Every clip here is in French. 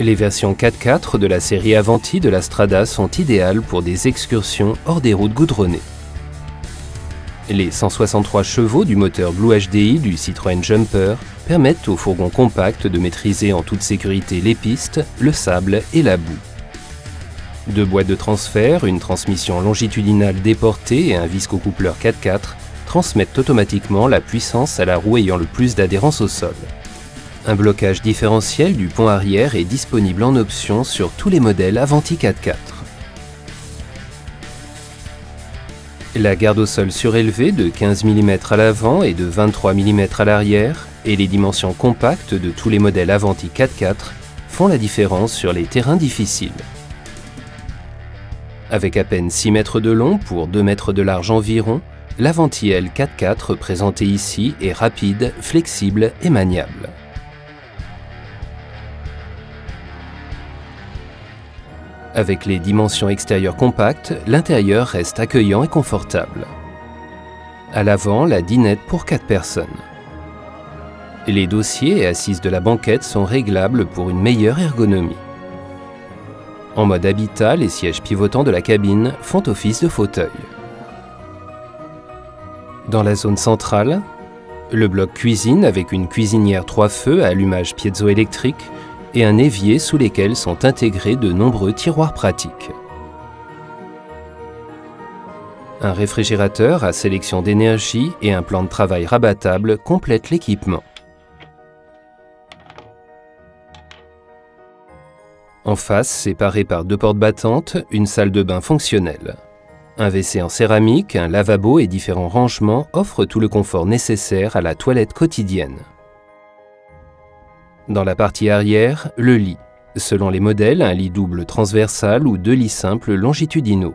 Les versions 4x4 de la série Avanti de la Strada sont idéales pour des excursions hors des routes goudronnées. Les 163 chevaux du moteur Blue HDI du Citroën Jumper permettent au fourgon compact de maîtriser en toute sécurité les pistes, le sable et la boue. Deux boîtes de transfert, une transmission longitudinale déportée et un viscocoupleur 4x4 transmettent automatiquement la puissance à la roue ayant le plus d'adhérence au sol. Un blocage différentiel du pont arrière est disponible en option sur tous les modèles Avanti 4x4. La garde au sol surélevée de 15 mm à l'avant et de 23 mm à l'arrière et les dimensions compactes de tous les modèles Avanti 4x4 font la différence sur les terrains difficiles. Avec à peine 6 mètres de long pour 2 mètres de large environ, l'Avanti L 4x4 présenté ici est rapide, flexible et maniable. Avec les dimensions extérieures compactes, l'intérieur reste accueillant et confortable. À l'avant, la dinette pour 4 personnes. Les dossiers et assises de la banquette sont réglables pour une meilleure ergonomie. En mode habitat, les sièges pivotants de la cabine font office de fauteuil. Dans la zone centrale, le bloc cuisine avec une cuisinière trois feux à allumage piezoélectrique et un évier sous lesquels sont intégrés de nombreux tiroirs pratiques. Un réfrigérateur à sélection d'énergie et un plan de travail rabattable complètent l'équipement. En face, séparé par deux portes battantes, une salle de bain fonctionnelle. Un WC en céramique, un lavabo et différents rangements offrent tout le confort nécessaire à la toilette quotidienne. Dans la partie arrière, le lit. Selon les modèles, un lit double transversal ou deux lits simples longitudinaux.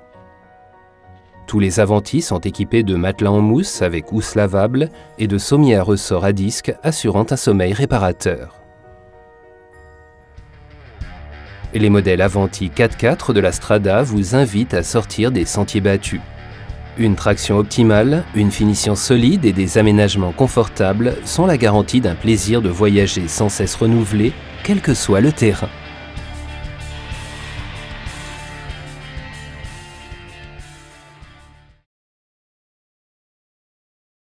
Tous les Avantis sont équipés de matelas en mousse avec housse lavable et de sommiers à ressort à disque assurant un sommeil réparateur. Les modèles Avanti 4x4 de la Strada vous invitent à sortir des sentiers battus. Une traction optimale, une finition solide et des aménagements confortables sont la garantie d'un plaisir de voyager sans cesse renouvelé, quel que soit le terrain.